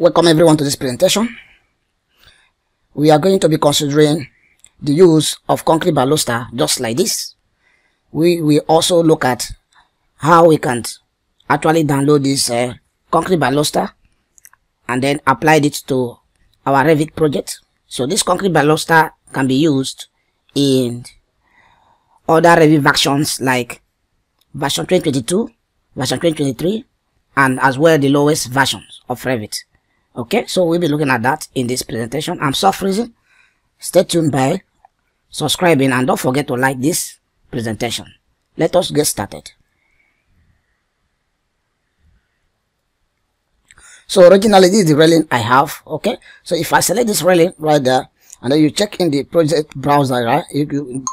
Welcome everyone to this presentation. We are going to be considering the use of concrete baluster just like this. We will also look at how we can actually download this uh, concrete baluster and then apply it to our Revit project. So this concrete baluster can be used in other Revit versions like version 2022, version 2023, and as well the lowest versions of Revit okay so we'll be looking at that in this presentation. I'm Soft Reason stay tuned by subscribing and don't forget to like this presentation. Let us get started. So originally this is the railing i have okay? So if i select this railing right there and then you check in the project browser right? You, you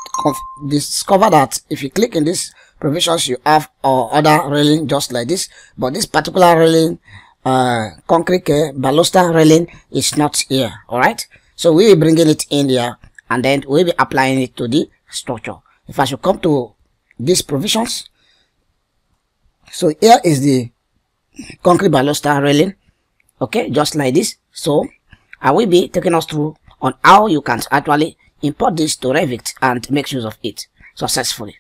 discover that if you click in this provisions you have or other railing just like this. But this particular railing uh, concrete uh, baluster railing is not here all right so we will be bringing it in here and then we'll be applying it to the structure. If i should come to these provisions so here is the concrete baluster railing okay just like this. So i will be taking us through on how you can actually import this to revit and make use of it successfully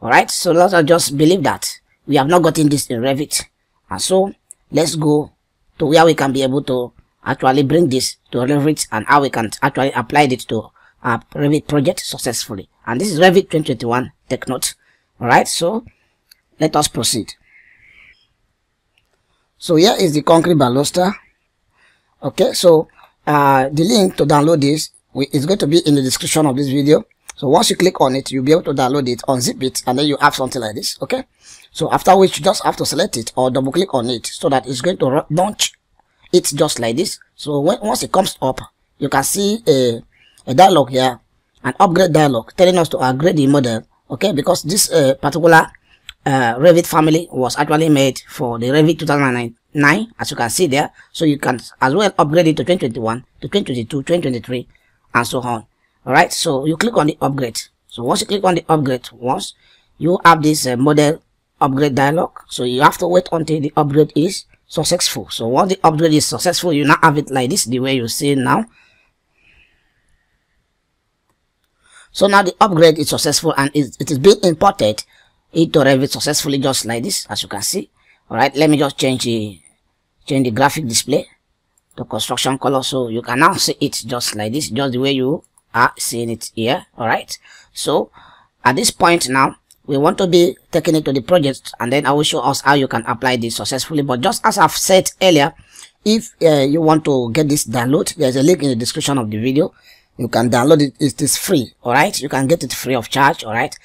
all right so let's just believe that we have not gotten this in revit. And so let's go to where we can be able to actually bring this to Revit and how we can actually apply it to our Revit project successfully. And this is Revit 2021 Take note. Alright, so let us proceed. So here is the concrete baluster. Okay, so uh, the link to download this is going to be in the description of this video. So once you click on it, you'll be able to download it, unzip it, and then you have something like this. Okay. So after which you just have to select it or double click on it so that it's going to launch it just like this. So when once it comes up, you can see a, a dialog here, an upgrade dialog telling us to upgrade the model. Okay, because this uh, particular uh, Revit family was actually made for the Revit 2009, as you can see there. So you can as well upgrade it to 2021, to 2022, 2023, and so on. Alright, so you click on the upgrade. So once you click on the upgrade once, you have this uh, model upgrade dialog so you have to wait until the upgrade is successful. So once the upgrade is successful you now have it like this the way you see now. So now the upgrade is successful and it, it is being imported into Revit successfully just like this as you can see. All right let me just change the change the graphic display to construction color so you can now see it just like this just the way you are seeing it here all right so at this point now we want to be taking it to the project and then I will show us how you can apply this successfully. But just as I've said earlier, if uh, you want to get this download, there's a link in the description of the video. You can download it. It is free. All right. You can get it free of charge. All right.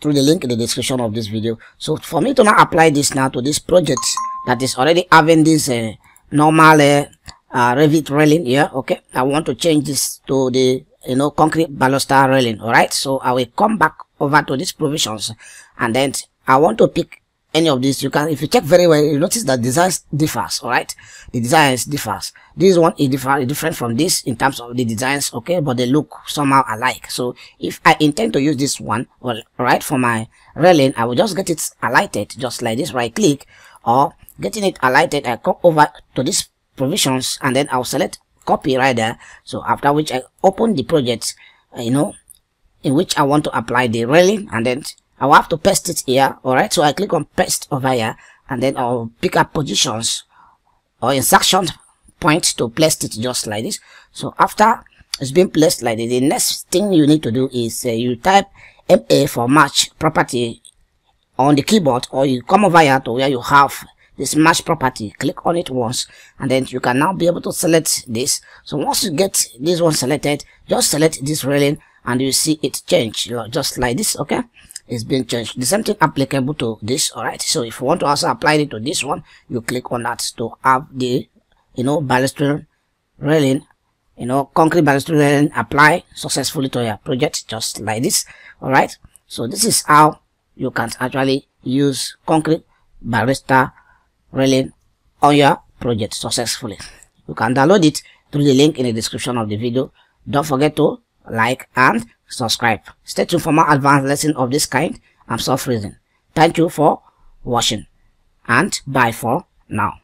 Through the link in the description of this video. So for me to now apply this now to this project that is already having this uh, normal uh, uh, Revit railing here. Okay. I want to change this to the you know concrete baluster railing all right so i will come back over to these provisions. And then i want to pick any of these. You can if you check very well you notice that designs differs all right the designs differs. This one is different different from this in terms of the designs okay? But they look somehow alike. So if i intend to use this one well right for my railing i will just get it alighted just like this right click or getting it alighted i come over to these provisions and then i'll select copy there so after which i open the project uh, you know in which i want to apply the railing and then i'll have to paste it here all right so i click on paste over here and then i'll pick up positions or insertion points to place it just like this. So after it's been placed like this the next thing you need to do is uh, you type ma for match property on the keyboard or you come over here to where you have this match property. Click on it once and then you can now be able to select this. So once you get this one selected just select this railing and you see it change you know, just like this okay? It's been changed. The same thing applicable to this all right so if you want to also apply it to this one you click on that to have the you know baluster railing you know concrete baluster railing apply successfully to your project just like this all right so this is how you can actually use concrete baluster railing on your project successfully. You can download it through the link in the description of the video. Don't forget to like and subscribe. Stay tuned for more advanced lessons of this kind. I'm Soft Reason. Thank you for watching and bye for now.